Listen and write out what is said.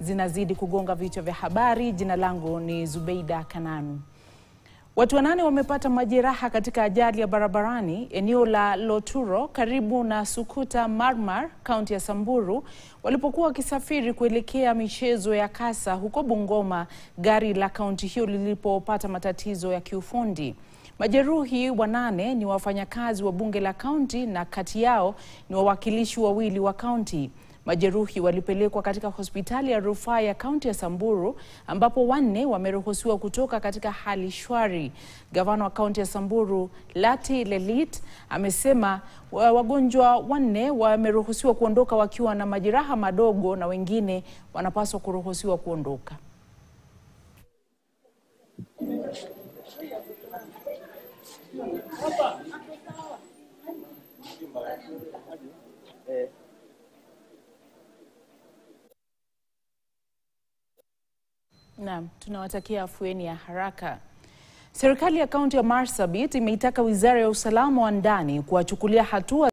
zinazidi kugonga vichwa vya habari. Jina langu ni Zubeida Kananu. Watu wanane wamepata majeraha katika ajali ya barabarani eneo la Loturo karibu na Sukuta Marmar, kaunti ya Samburu, walipokuwa wakisafiri kuelekea michezo ya kasa huko Bungoma, gari la kaunti hiyo lilipopata matatizo ya kiufundi. Majeruhi wanane ni wafanyakazi wa bunge la kaunti na kati yao ni wawakilishi wawili wa kaunti. Majeruhi walipelekwa katika hospitali ya rufaa ya kaunti ya Samburu ambapo wanne wameruhusiwa kutoka katika hali shwari. Gavana wa kaunti ya Samburu Lati Lelit amesema wagonjwa wanne wameruhusiwa kuondoka wakiwa na majeraha madogo na wengine wanapaswa kuruhusiwa kuondoka. Naam, tunawatakia afueni ya haraka. Serikali ya kaunti ya Marsabit imeitaka wizara ya usalama wa ndani kuwachukulia hatua